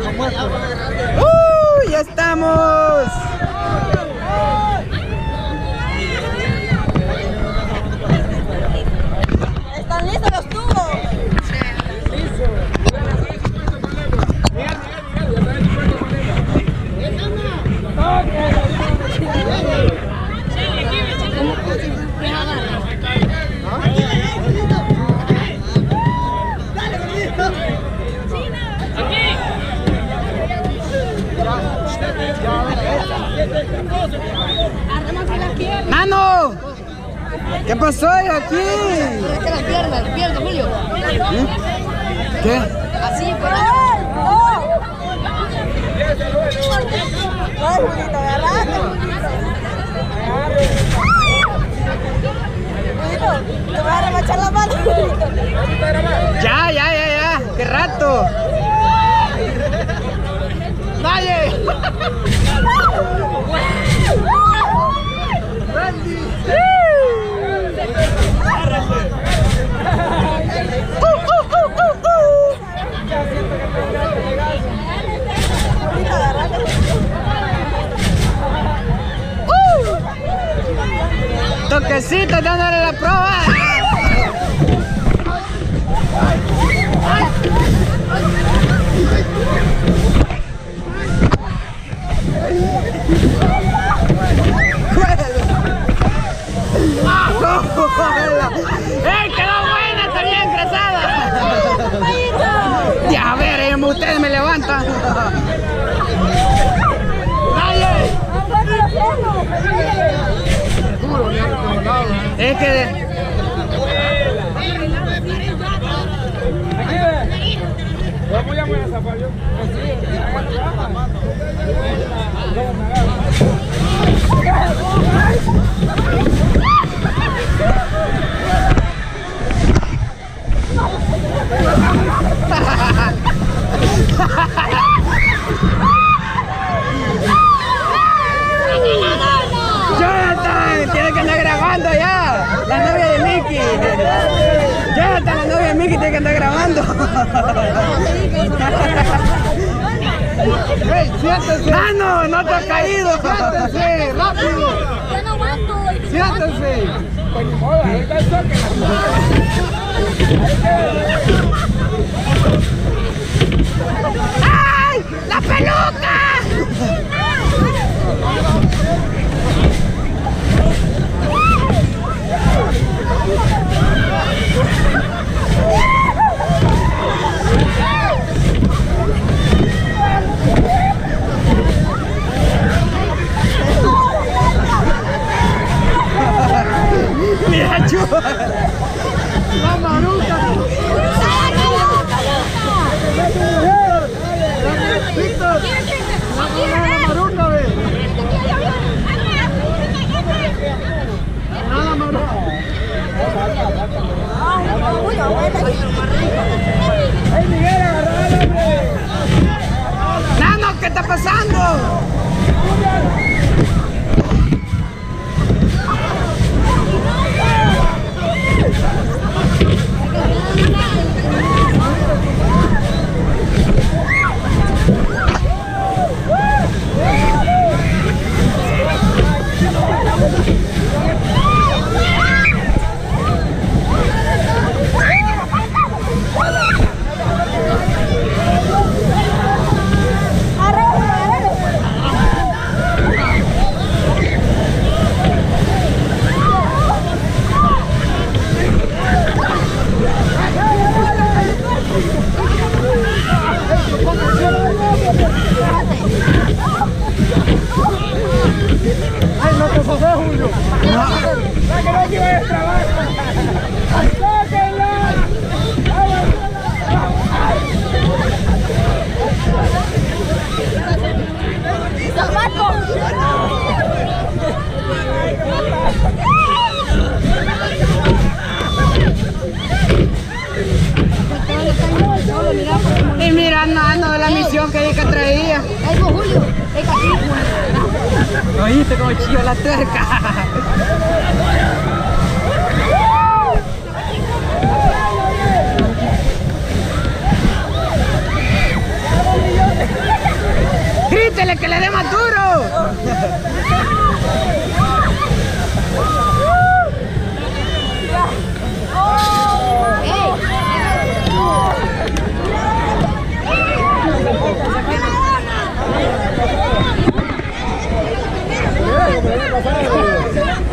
¡Uh! ¡Ya estamos! ¡Mano! ¿Qué pasó aquí? Julio. ¿Eh? ¿Qué? Así, por ahí. ¡Ay, Julito, agarrate! Julito, te vas a remachar la mano, Julito. Ya, ya, ya, ya. ¡Qué rato! ¡Dale! ¡Toquecito dándole la prueba! pasando?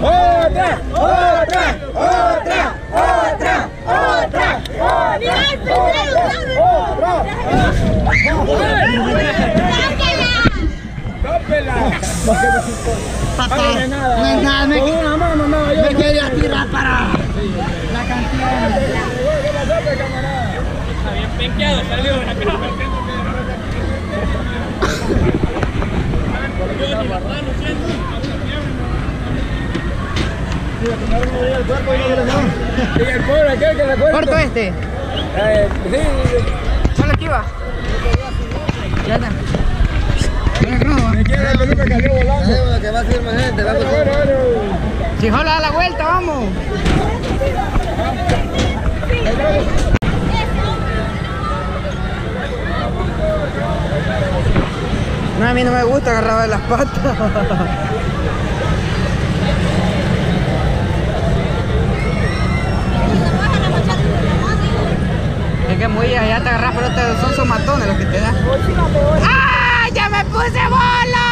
¡Otra! ¡Otra! ¡Otra! ¡Otra! ¡Otra! Papá, me, me tirar para la cantidad. ¿Y el pobre aquel que? Corto este. Eh, sí, Solo aquí va. Ya está. me quiere la peluca que salió volando. que va a ser más gente, Bueno, bueno, bueno. Si jola la vuelta, vamos. No, a mí no me gusta agarrar de las patas. Es que muy allá te son somatones los que te dan. ¡Ah! ¡Ya me puse bola!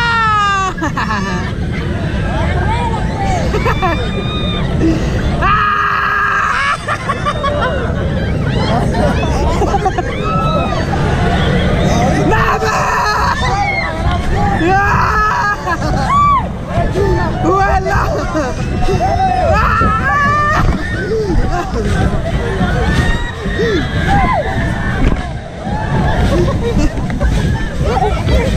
¡Miki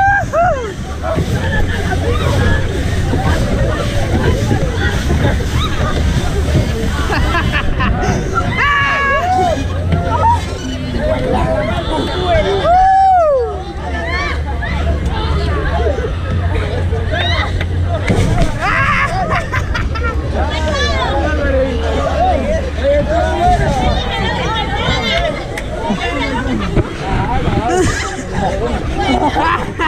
Oh,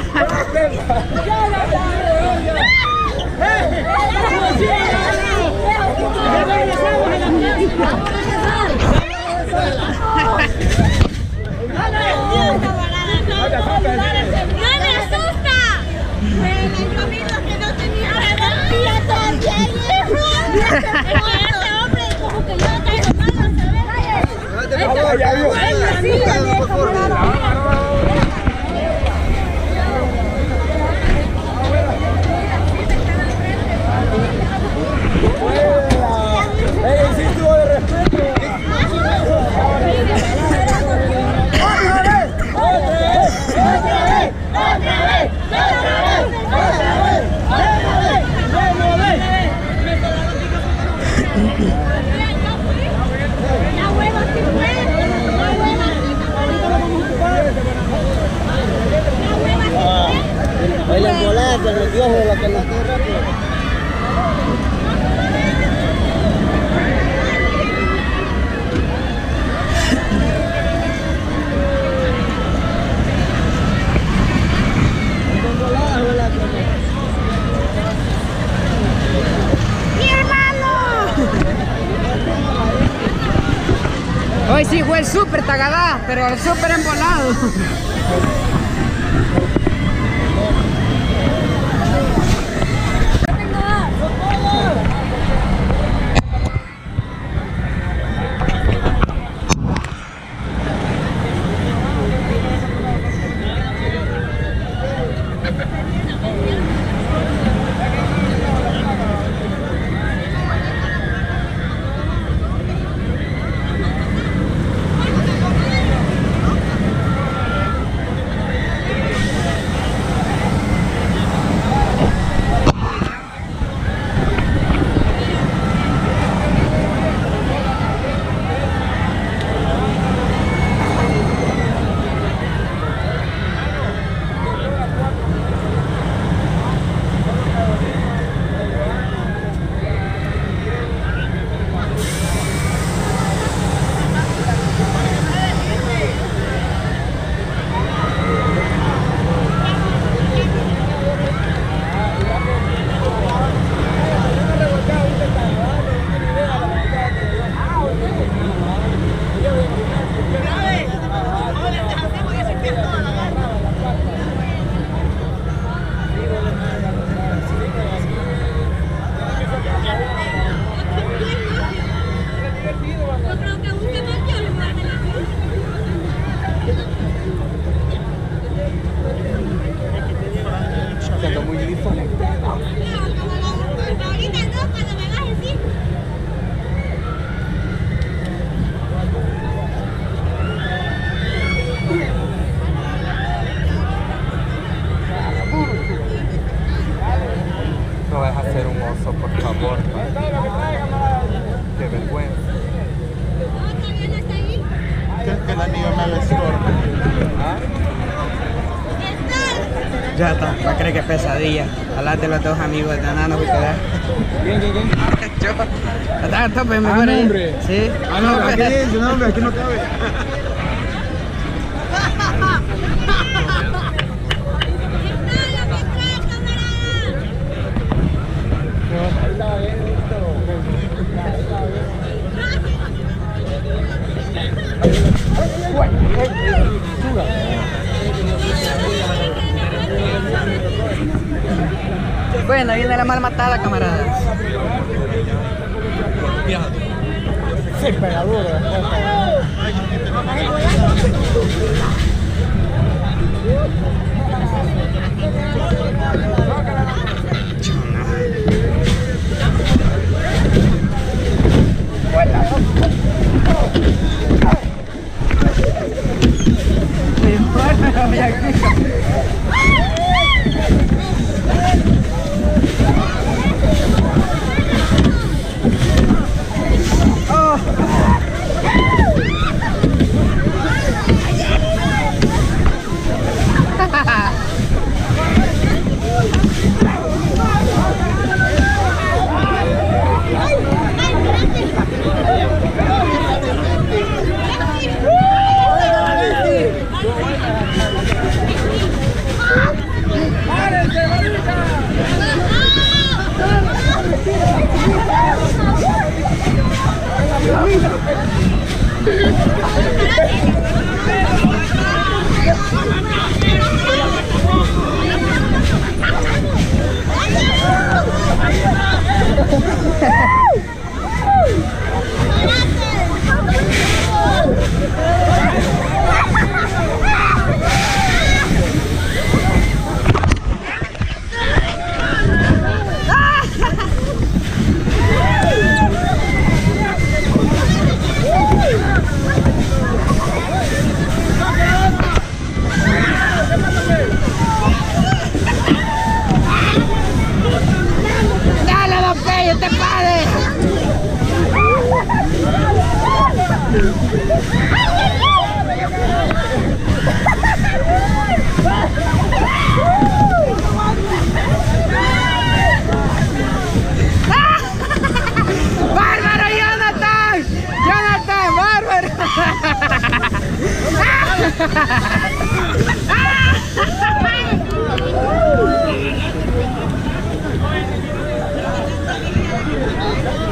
Hoy sí fue el súper tagadá, pero el súper embolado. A creer que es pesadilla. Hablar de los dos amigos de Nano que quedar. ¿Quién, quién, quién? Yo. Está Ah, no, hombre. Sí. Ah, no, aquí no, hombre, aquí no cabe. Está lo que Bueno, viene la mal matada, camarada. Sí, pegadura.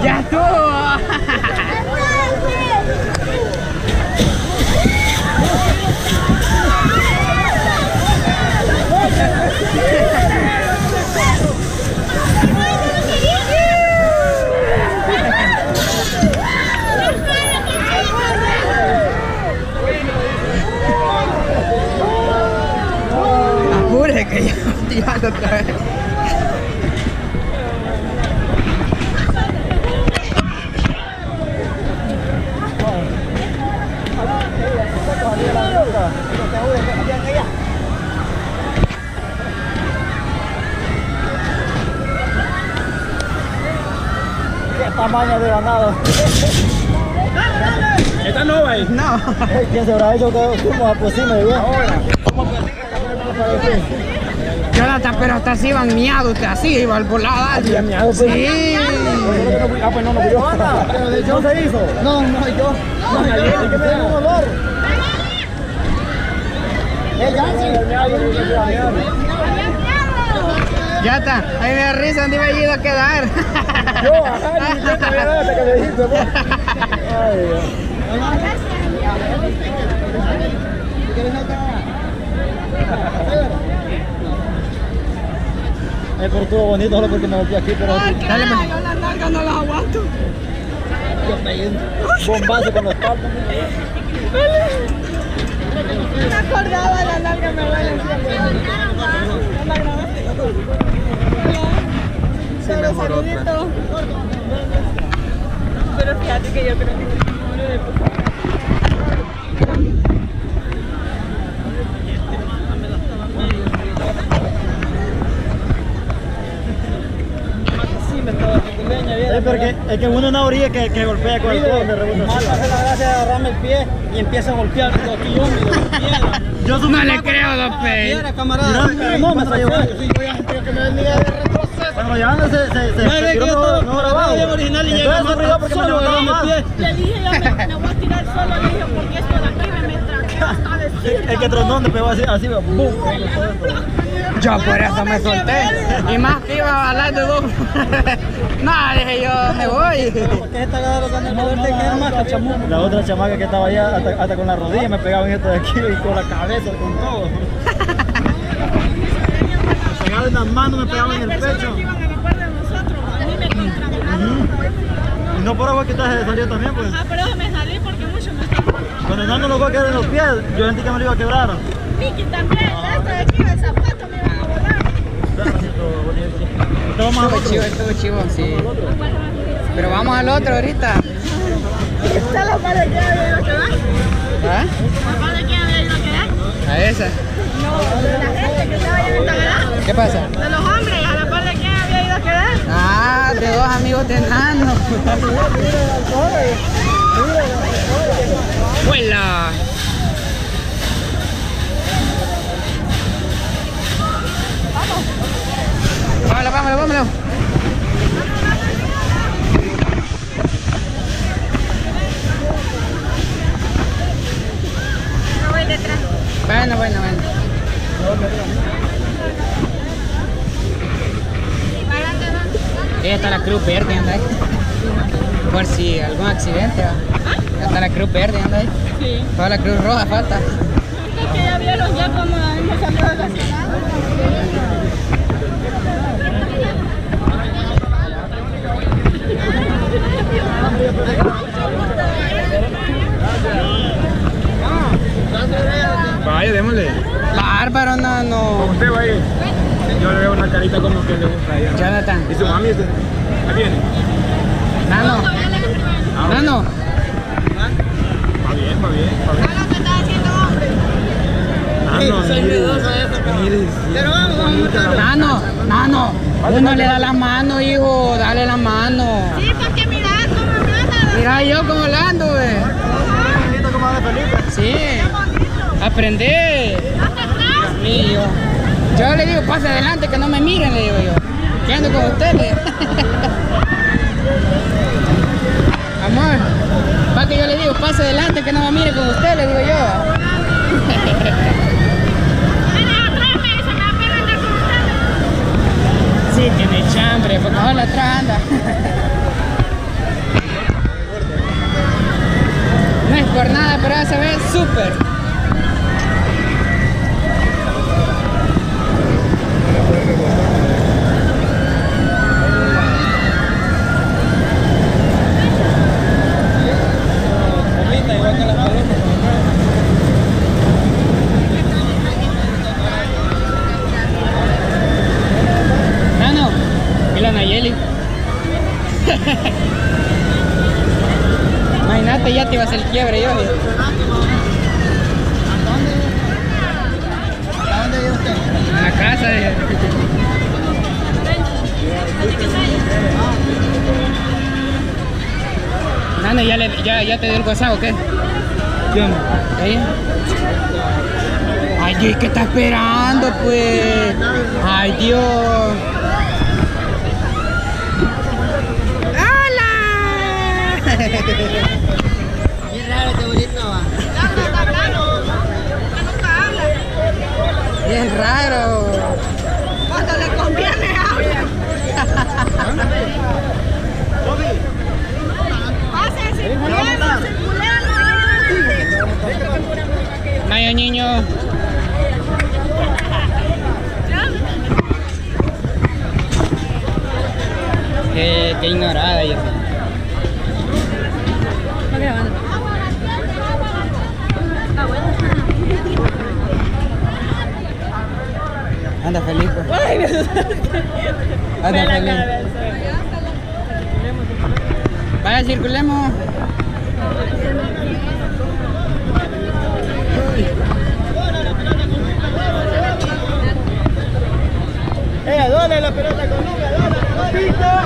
Ya estuvo. Que ya tirando. Tamaño de ganado. Esta no va. No. ¿Quién se habrá hecho que fuimos a Posime, Jonathan, pero hasta así van miados, usted así iba al volado. ¿Había miado, pues? Sí. Ah, pues no, no, yo. ¿No se hizo? No, no, yo. No, yo. Es que me dio un olor. Eh, Ya está. Ahí me da risa dónde iba a ir a quedar. Yo, ajá, ni dado hasta que le dijiste, pues. Ay, Dios. Eh, pero estuvo bonito solo porque me volteé aquí, pero Dale, pues. Yo las nalgas no las aguanto. yo pegué un bombazo con la espalda. Me acordaba de la nalga, me duele. ¿No la grabaste? Pero saludito. Pero fíjate que yo creo que de Es porque es que uno no orilla que, que golpea con el codo, me rebota. Más hace la gracia de agarrarme el pie y empieza a golpear aquí húmedo, piedra. Yo No le creo, no. Sí, yo No, yo no, no original y Se porque me solo levantaba agarrarme más. Le dije yo, me, me voy a tirar solo, le dije, porque esto de aquí me, me traquea hasta decir. El que tronó me pegó así, así, ¡bum! Yo por eso me solté. Y más que iba a hablar de dos. no, dije yo, me voy. Porque esta de. La otra chamaca que estaba allá, hasta, hasta con la rodilla me pegaba en esto de aquí y con la cabeza, con todo. Las manos, me pegaba en el pecho. que iban a la par de nosotros, a mí me contrataron. Y no por agua que se salió también, pues. Ah, pero me salí porque mucho me está Cuando no nos lo va a quedar en los pies, yo sentí que me lo iba a quebrar. Miki también, esto de aquí, el zapato me iba a volar. Entonces vamos a Estuvo chivo, otro. estuvo chivo, sí. Pero vamos al otro ahorita. ¿Está la par de quién había ido a quedar? ¿Ah? ¿La par de quién había ido a quedar? A esa. ¿Qué pasa? De los hombres, ¿a la par de quién había ido a quedar? Ah, de dos amigos de enano. ¡Huela! Vámonos, vámonos, vámonos. No voy detrás. Bueno, bueno, bueno. Ahí está la cruz verde, anda ahí. Por si algún accidente va. Ya está la cruz verde, anda ahí. Sí. Toda la cruz roja falta. Es que ya vieron ya como hemos salido de la ciudad. Vaya, démosle. Bárbaro, no, no. Usted va a ir. Yo le veo una carita como que le gusta a ella. Jonathan. ¿Y su mami? este? ¿Ahí viene? Nano. Nano. Va bien, va bien, va bien. Ahora te está haciendo hombre. Nano, Soy Pero vamos, vamos a. Nano. Nano. Uno le da la mano, hijo. Dale la mano. Sí, porque mira cómo anda. Mira yo como hablando, güey. Sí. Atrás. mío. Yo le digo, pase adelante, que no me miren, le digo yo. ¿Qué ando con usted? Le digo. Amor, para que yo le digo, pase adelante, que no me mire con usted, le digo yo. Ustedes. Sí, tiene chambre, mejor la atrás anda. No es por nada, pero se ve súper. Perlita, igual que las palomas. Nano, y la Nayeli. Imagínate, ya te iba a hacer el quiebre yo. ¿Ya, ya, ¿ya te dio el WhatsApp o qué? ¿Quién? ¿Ella? Ay, ¿qué está esperando, pues? Ay, Dios. ¡Hola! Bien raro este bonito, va. Bien raro. Cuando le conviene, habla. Mayo, niño. Qué, qué ignorada ella. Anda feliz. pues. Anda feliz. Vaya, circulemos. ¡Eh, dale la pelota conmigo! ¡Dale, pelotita!